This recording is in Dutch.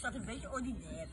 zat een beetje ordinair.